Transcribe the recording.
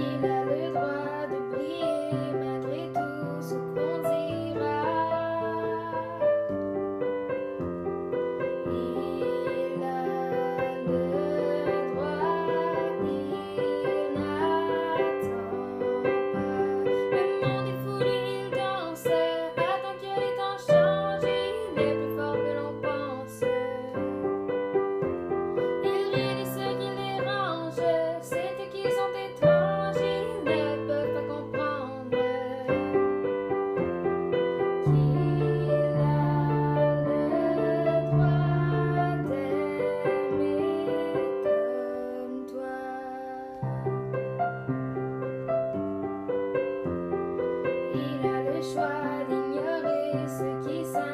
Viva Schwarzenegger, esse que sabe.